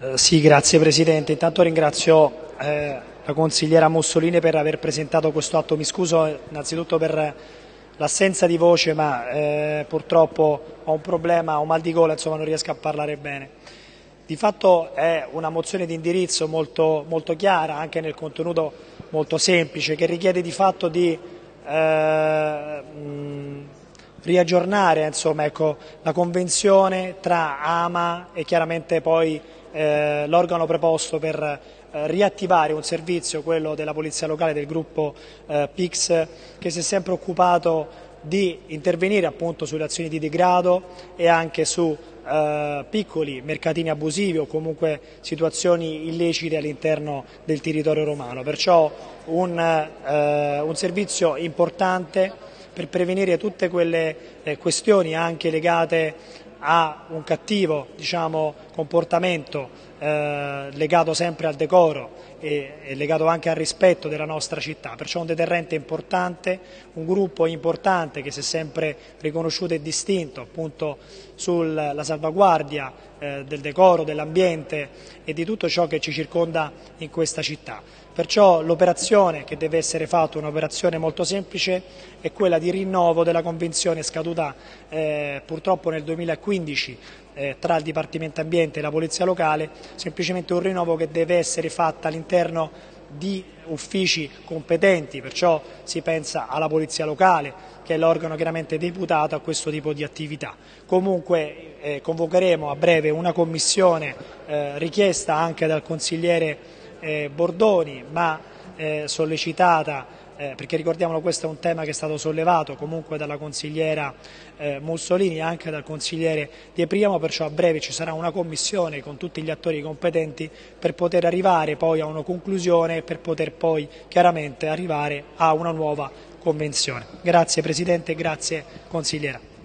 Eh, sì, grazie Presidente. Intanto ringrazio eh, la consigliera Mussolini per aver presentato questo atto. Mi scuso innanzitutto per l'assenza di voce, ma eh, purtroppo ho un problema, ho un mal di gola, insomma non riesco a parlare bene. Di fatto è una mozione di indirizzo molto, molto chiara, anche nel contenuto molto semplice, che richiede di fatto di eh, riaggiornare insomma, ecco, la convenzione tra AMA e chiaramente poi eh, l'organo preposto per eh, riattivare un servizio, quello della Polizia Locale del gruppo eh, PIX, che si è sempre occupato di intervenire appunto sulle azioni di degrado e anche su eh, piccoli mercatini abusivi o comunque situazioni illecite all'interno del territorio romano. Perciò un, eh, un servizio importante per prevenire tutte quelle eh, questioni anche legate a un cattivo diciamo, comportamento eh, legato sempre al decoro e, e, legato anche al rispetto della nostra città, perciò un deterrente importante, un gruppo importante che si è sempre riconosciuto e distinto appunto sulla salvaguardia eh, del decoro, dell'ambiente e di tutto ciò che ci circonda in questa città. Perciò l'operazione che deve essere fatta, un'operazione molto semplice, è quella di rinnovo della convenzione scaduta eh, purtroppo nel 2015 eh, tra il Dipartimento Ambiente e la Polizia Locale, semplicemente un rinnovo che deve essere fatta all'interno di uffici competenti, perciò si pensa alla Polizia Locale, che è l'organo chiaramente deputato a questo tipo di attività. Comunque eh, convocheremo a breve una commissione eh, richiesta anche dal consigliere eh, Bordoni, ma eh, sollecitata eh, perché ricordiamolo questo è un tema che è stato sollevato comunque dalla consigliera Mussolini e anche dal consigliere Di Priamo, perciò a breve ci sarà una commissione con tutti gli attori competenti per poter arrivare poi a una conclusione e per poter poi chiaramente arrivare a una nuova convenzione. Grazie Presidente, grazie consigliera.